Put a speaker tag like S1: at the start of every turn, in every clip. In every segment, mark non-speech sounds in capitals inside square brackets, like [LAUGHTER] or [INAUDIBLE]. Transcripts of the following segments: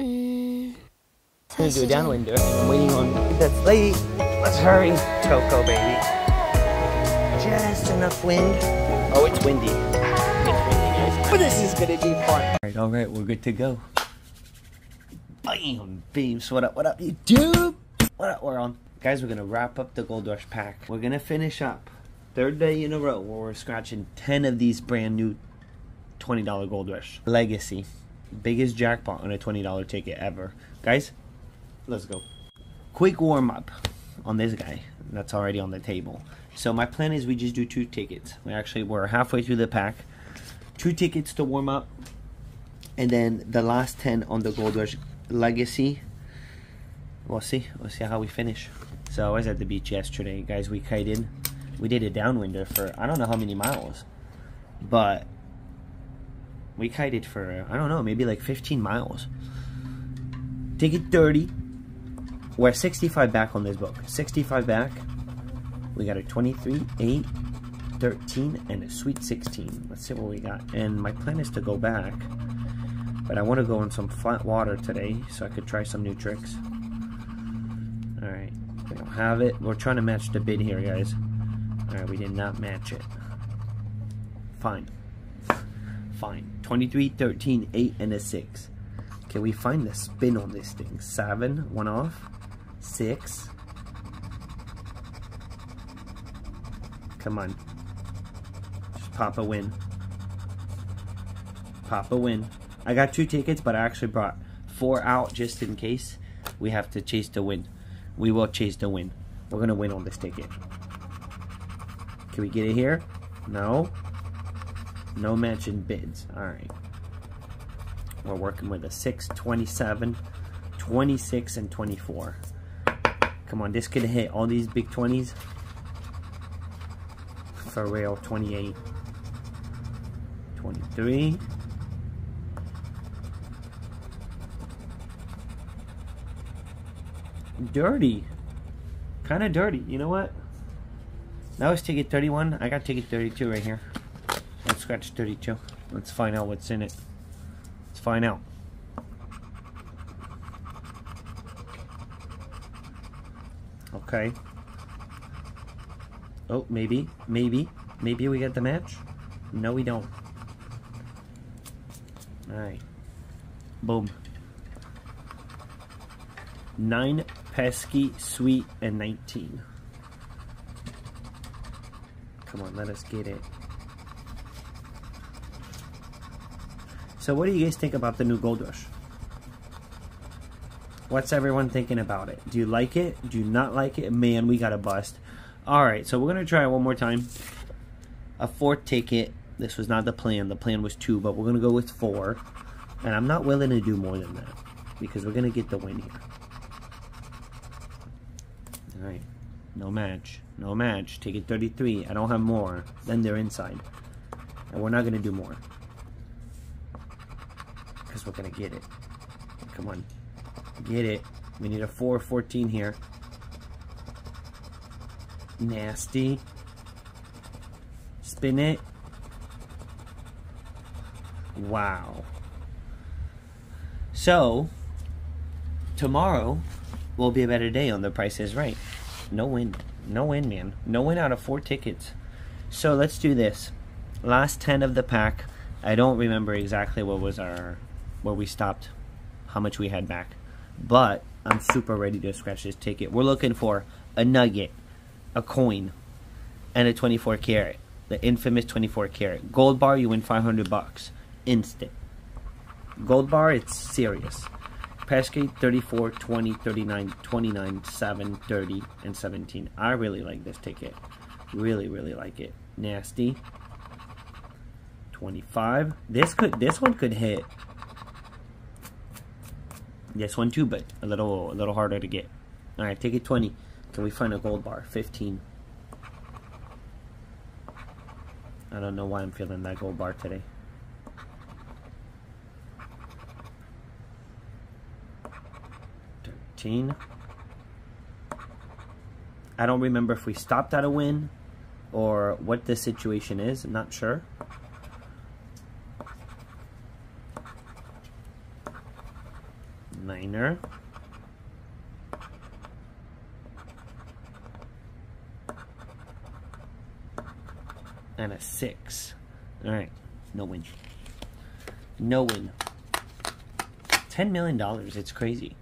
S1: Mm,
S2: Gonna do a downwinder. I'm waiting on that's late. Let's hurry. Coco baby. Just enough wind. Oh, it's windy. It's windy, guys. But this is gonna be fun. Alright, alright, we're good to go. Bam, beams. What up, what up, YouTube? What up, we're on. Guys, we're gonna wrap up the Gold Rush pack. We're gonna finish up third day in a row where we're scratching 10 of these brand new $20 Gold Rush. Legacy. Biggest jackpot on a $20 ticket ever. Guys, let's go. Quick warm up on this guy. That's already on the table. So my plan is we just do two tickets. We actually we're halfway through the pack. Two tickets to warm up. And then the last 10 on the Gold Rush Legacy. We'll see. We'll see how we finish. So I was at the beach yesterday, guys. We kited. We did a downwinder for I don't know how many miles. But we kited for, I don't know, maybe like 15 miles. Ticket 30. We're 65 back on this book. 65 back. We got a 23, 8, 13, and a sweet 16. Let's see what we got. And my plan is to go back. But I want to go in some flat water today so I could try some new tricks. Alright. We don't have it. We're trying to match the bid here, guys. Alright, we did not match it. Fine. Fine. 23, 13, 8, and a 6. Can we find the spin on this thing? 7, one off. 6. Come on. Just pop a win. Pop a win. I got two tickets, but I actually brought four out just in case we have to chase the win. We will chase the win. We're going to win on this ticket. Can we get it here? No. No mentioned bids. Alright. We're working with a 6, 27, 26, and 24. Come on, this could hit all these big 20s. For real, 28. 23. Dirty. Kind of dirty. You know what? That was ticket 31. I got ticket 32 right here. Let's scratch 32. Let's find out what's in it. Let's find out. Okay. Oh, maybe. Maybe. Maybe we get the match? No, we don't. Alright. Boom. Nine, pesky, sweet, and 19. Come on, let us get it. So what do you guys think about the new Gold Rush? What's everyone thinking about it? Do you like it? Do you not like it? Man, we got a bust. Alright, so we're going to try it one more time. A fourth ticket. This was not the plan. The plan was two, but we're going to go with four. And I'm not willing to do more than that. Because we're going to get the win here. Alright. No match. No match. Ticket 33. I don't have more. Then they're inside. And we're not going to do more. Because we're going to get it. Come on. Get it. We need a 414 here. Nasty. Spin it. Wow. So, tomorrow will be a better day on The Price is Right. No win. No win, man. No win out of four tickets. So let's do this. Last 10 of the pack. I don't remember exactly what was our, where we stopped, how much we had back. But I'm super ready to scratch this ticket. We're looking for a nugget, a coin, and a 24 karat. The infamous 24 karat. Gold bar, you win 500 bucks. Instant. Gold bar, it's serious. Pesky 34, 20, 39, 29, 7, 30, and 17. I really like this ticket. Really, really like it. Nasty. 25. This could this one could hit. This one too, but a little a little harder to get. Alright, ticket 20. Can we find a gold bar? 15. I don't know why I'm feeling that gold bar today. Thirteen. I don't remember if we stopped at a win or what the situation is. I'm not sure. And a six. Alright, no win. No win. $10 million, it's crazy.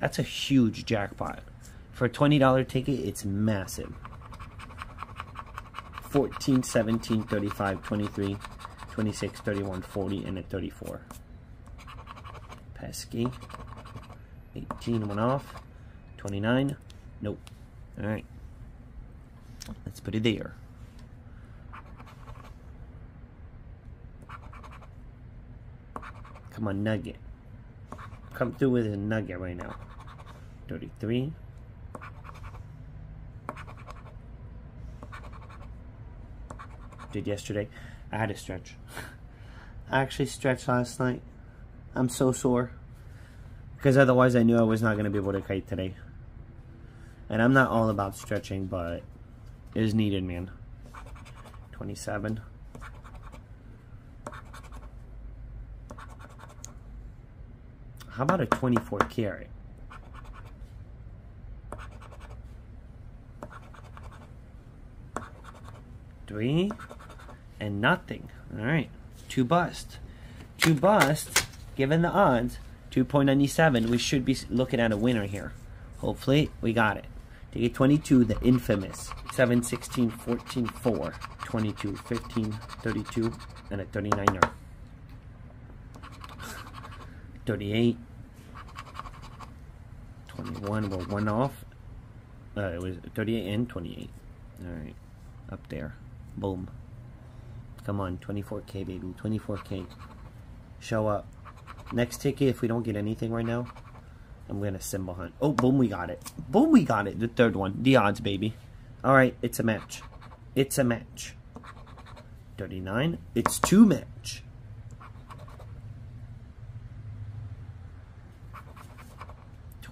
S2: That's a huge jackpot. For a $20 ticket, it's massive. 14, 17, 35, 23, 26, 31, 40, and a 34. Pesky. 18 went off. 29. Nope. Alright. Let's put it there. Come on, Nugget. Come through with a Nugget right now. 33. Did yesterday. I had to stretch. I actually stretched last night. I'm so sore. Because otherwise I knew I was not going to be able to kite today. And I'm not all about stretching, but it is needed, man. 27. How about a 24 carat? Three and nothing. All right, two bust. Two bust, given the odds, 2.97, we should be looking at a winner here. Hopefully, we got it. Ticket 22, the infamous 7, 16, 14, 4, 22, 15, 32, and a 39er. 38, 21, we're one off. Uh, it was 38 and 28. Alright, up there. Boom. Come on, 24k, baby. 24k. Show up. Next ticket, if we don't get anything right now, I'm going to symbol hunt. Oh, boom, we got it. Boom, we got it. The third one. The odds, baby. Alright, it's a match. It's a match. 39. It's two match.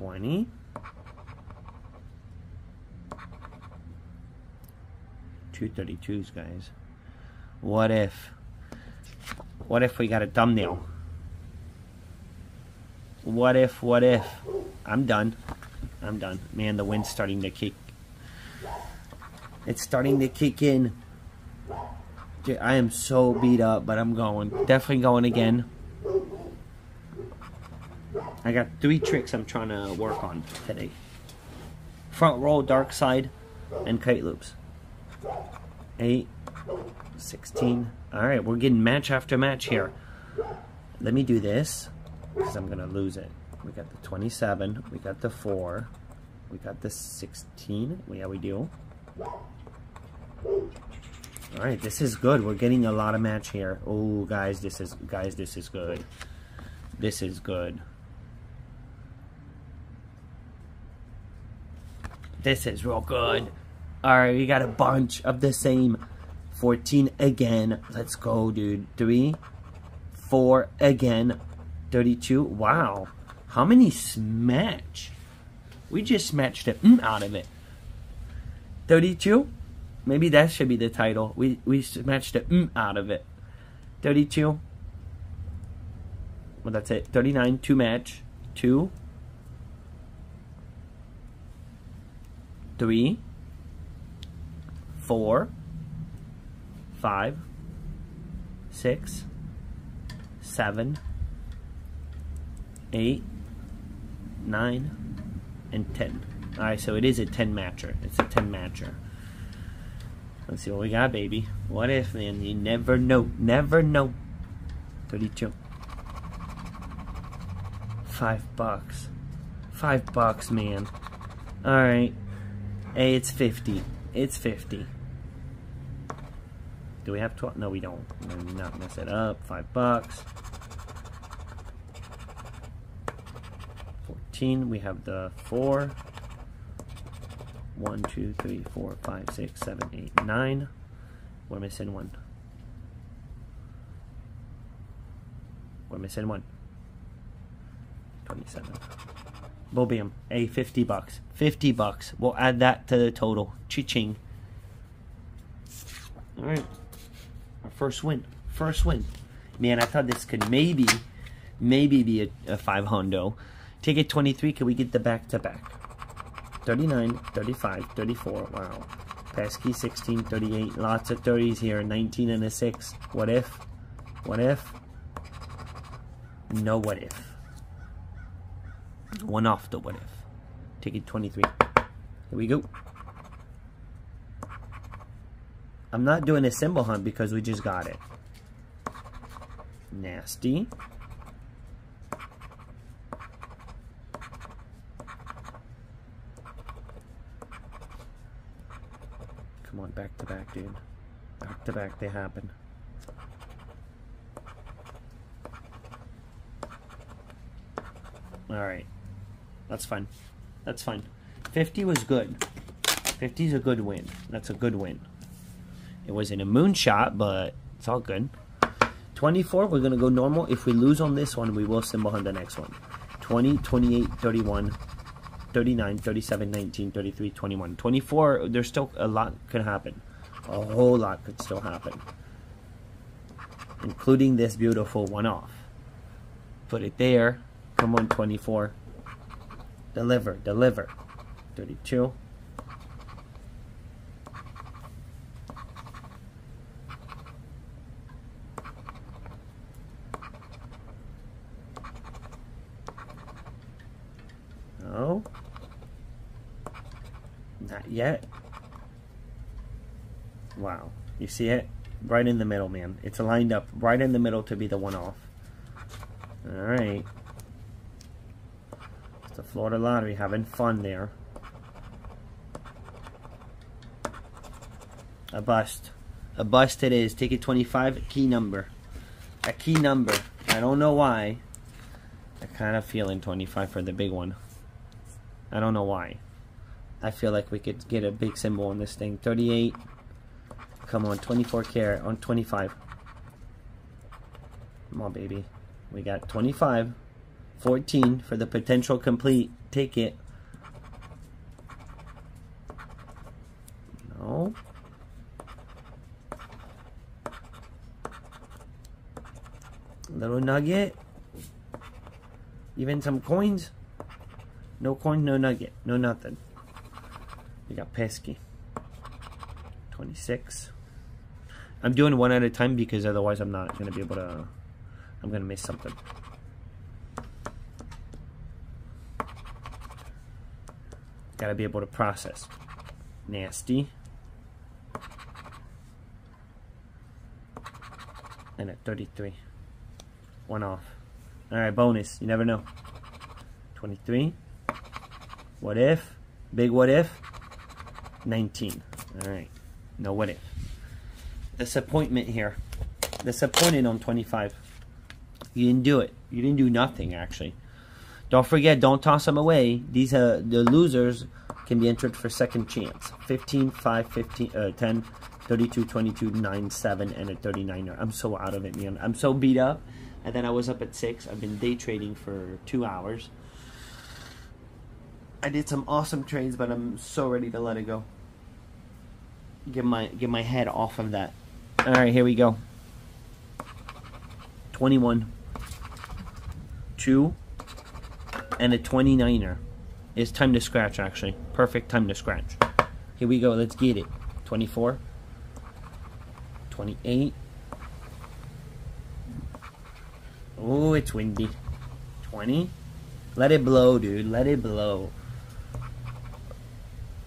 S2: Twenty. Two thirty twos, guys. What if? What if we got a thumbnail? What if, what if? I'm done. I'm done. Man, the wind's starting to kick. It's starting to kick in. I am so beat up, but I'm going. Definitely going again. I got three tricks I'm trying to work on today. Front roll, darkslide, and kite loops. Eight, 16. Alright, we're getting match after match here. Let me do this, because I'm going to lose it. We got the 27, we got the 4, we got the 16. Yeah, we do. Alright, this is good. We're getting a lot of match here. Oh, guys, this is guys, this is good. This is good. This is real good. Alright, we got a bunch of the same. 14 again. Let's go, dude. 3, 4 again. 32. Wow. How many smatch? We just smatched it mm, out of it. 32? Maybe that should be the title. We, we smatched it mm, out of it. 32. Well, that's it. 39, 2 match. 2. 3. 4 five, six, seven, eight, nine, and ten. Alright, so it is a 10 matcher. It's a 10 matcher. Let's see what we got, baby. What if, man? You never know. Never know. 32. Five bucks. Five bucks, man. Alright. Hey, it's 50. It's 50. Do we have 12? No, we don't. Me not mess it up. Five bucks. 14. We have the four. One, two, three, four, five, six, seven, eight, nine. We're missing one. We're missing one. 27. Bobium. A 50 bucks. 50 bucks. We'll add that to the total. Chi-ching. Alright. Our first win. First win. Man, I thought this could maybe, maybe be a, a five hundo. Ticket 23, can we get the back to back? 39, 35, 34. Wow. Pesky 16, 38. Lots of 30s here. 19 and a 6. What if? What if? No what if. One off the what if. Ticket 23. Here we go. I'm not doing a symbol hunt because we just got it. Nasty. Come on, back to back, dude. Back to back, they happen. Alright. That's fine. That's fine. 50 was good. 50 is a good win. That's a good win. It was in a moonshot, but it's all good. 24, we're going to go normal. If we lose on this one, we will symbol on the next one. 20, 28, 31, 39, 37, 19, 33, 21. 24, there's still a lot could happen. A whole lot could still happen. Including this beautiful one off. Put it there. Come on, 24. Deliver, deliver. 32. No. Not yet. Wow. You see it? Right in the middle, man. It's lined up right in the middle to be the one off. Alright. Florida Lottery having fun there. A bust. A bust it is. Ticket 25, key number. A key number. I don't know why. I kind of feeling 25 for the big one. I don't know why. I feel like we could get a big symbol on this thing. 38. Come on, 24 carat on 25. Come on, baby. We got 25. 14 for the potential complete ticket. No. Little nugget. Even some coins. No coin, no nugget, no nothing. We got pesky. 26. I'm doing one at a time because otherwise I'm not going to be able to... I'm going to miss something. Got to be able to process. Nasty. And at 33. One off. Alright, bonus. You never know. 23. What if? Big what if? 19. Alright. No what if. Disappointment here. Disappointed on 25. You didn't do it. You didn't do nothing, actually. Don't forget, don't toss them away. These uh, The losers can be entered for second chance. 15, 5, 15, uh, 10, 32, 22, 9, 7, and a 39er. I'm so out of it, man. I'm so beat up. And then I was up at 6. I've been day trading for two hours. I did some awesome trades, but I'm so ready to let it go. Get my get my head off of that. All right, here we go. 21, 2, and a 29er. It's time to scratch, actually. Perfect time to scratch. Here we go. Let's get it. 24, 28. Oh, it's windy. 20. Let it blow, dude. Let it blow.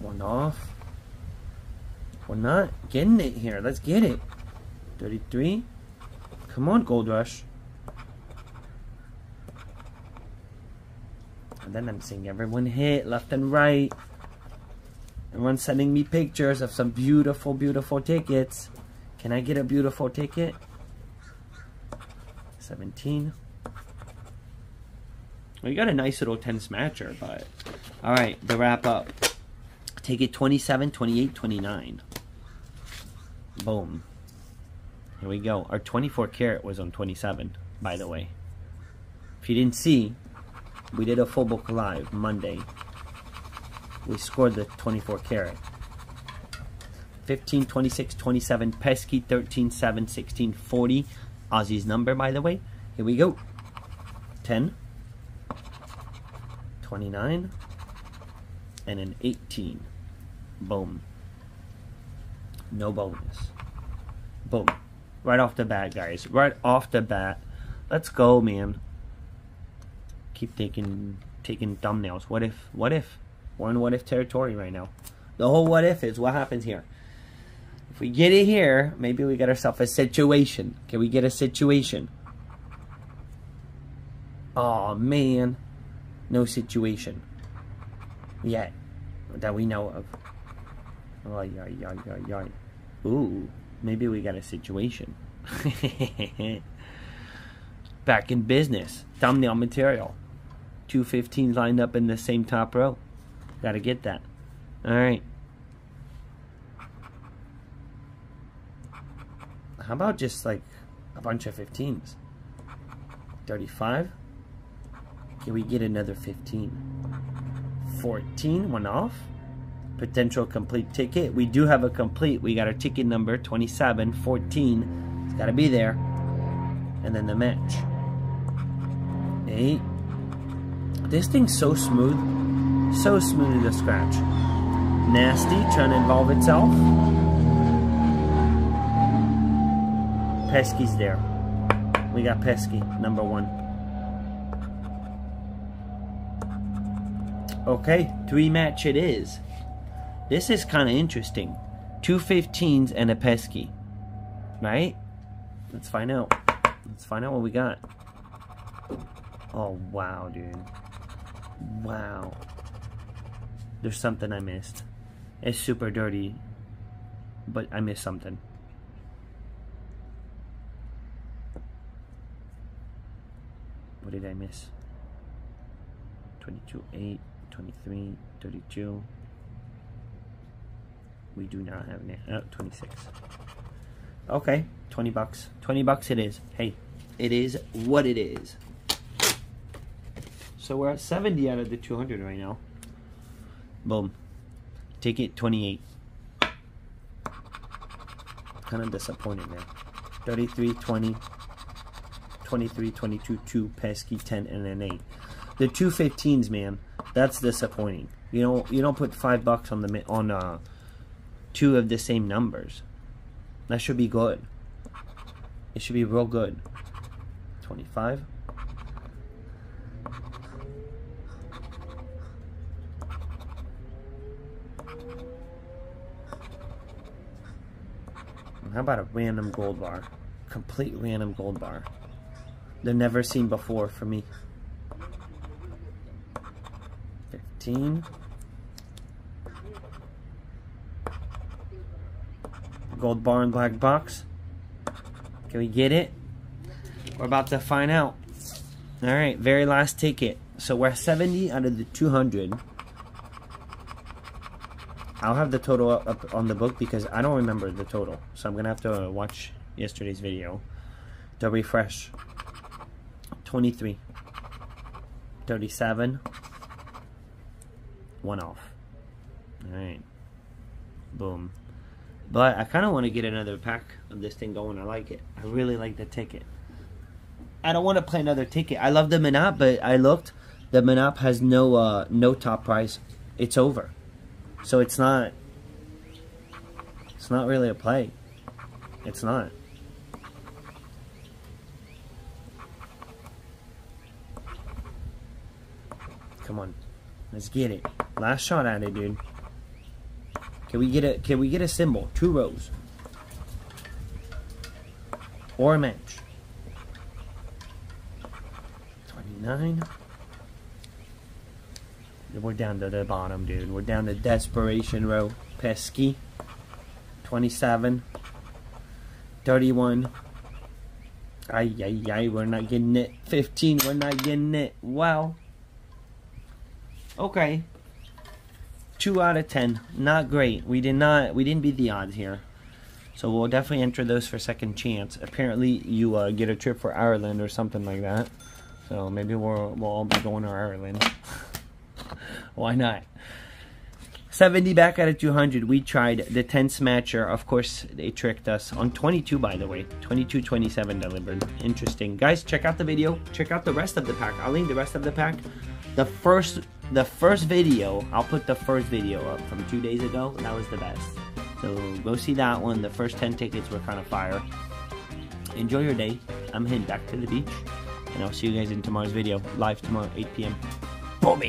S2: One off. We're not getting it here. Let's get it. 33. Come on, Gold Rush. And then I'm seeing everyone hit left and right. Everyone's sending me pictures of some beautiful, beautiful tickets. Can I get a beautiful ticket? 17. Well, you got a nice little tense matcher, but... Alright, the wrap up. Take it 27, 28, 29. Boom. Here we go. Our 24 carat was on 27, by the way. If you didn't see, we did a full book live Monday. We scored the 24 carat. 15, 26, 27, pesky, 13, 7, 16, 40. Aussie's number, by the way. Here we go. 10, 29 and an 18. Boom. No bonus. Boom. Right off the bat, guys. Right off the bat. Let's go, man. Keep taking taking thumbnails. What if? What if? We're in what if territory right now. The whole what if is what happens here. If we get it here, maybe we get ourselves a situation. Can we get a situation? Oh man, no situation yet that we know of. Oh, yeah, yeah, yeah, yeah. Ooh, maybe we got a situation. [LAUGHS] Back in business. Thumbnail material. Two 15s lined up in the same top row. Gotta get that. Alright. How about just like a bunch of 15s? 35? Can we get another 15? 14, one off. Potential complete ticket. We do have a complete. We got our ticket number 27, 14. It's got to be there. And then the match. 8. This thing's so smooth. So smooth to scratch. Nasty, trying to involve itself. Pesky's there. We got Pesky, number one. Okay, three match it is. This is kind of interesting. Two 15s and a pesky. Right? Let's find out. Let's find out what we got. Oh, wow, dude. Wow. There's something I missed. It's super dirty, but I missed something. What did I miss? 22, 8. 23, 32. We do not have now. Oh, 26. Okay, 20 bucks. 20 bucks it is. Hey, it is what it is. So we're at 70 out of the 200 right now. Boom. Ticket 28. Kind of disappointed man. 33, 20, 23, 22, 2, pesky, 10, and an 8. The two 15s, man. That's disappointing. You know, you don't put five bucks on the on uh, two of the same numbers. That should be good. It should be real good. How about a random gold bar? Complete random gold bar. They're never seen before for me. 15. Gold bar and black box. Can we get it? We're about to find out. Alright, very last ticket. So we're 70 out of the 200. I'll have the total up on the book because I don't remember the total. So I'm going to have to watch yesterday's video. To refresh. 23. 37 one off. Alright. Boom. But I kind of want to get another pack of this thing going. I like it. I really like the ticket. I don't want to play another ticket. I love the Manap, but I looked. The Manap has no uh, no top prize. It's over. So it's not. It's not really a play. It's not. Come on. Let's get it. Last shot at it, dude. Can we get a can we get a symbol? Two rows. Or a match. 29. We're down to the bottom, dude. We're down to desperation row. Pesky. 27. 31. Ay, ay, ay, we're not getting it. 15, we're not getting it. Wow. Okay. Two out of ten. Not great. We did not. We didn't beat the odds here. So we'll definitely enter those for second chance. Apparently, you uh, get a trip for Ireland or something like that. So maybe we'll we'll all be going to Ireland. [LAUGHS] Why not? 70 back out of 200. We tried the 10 smatcher. Of course, they tricked us on 22, by the way. 22, 27 delivered. Interesting. Guys, check out the video. Check out the rest of the pack. I'll leave the rest of the pack. The first the first video, I'll put the first video up from two days ago. That was the best. So go see that one. The first 10 tickets were kind of fire. Enjoy your day. I'm heading back to the beach. And I'll see you guys in tomorrow's video. Live tomorrow, 8 p.m. Boom!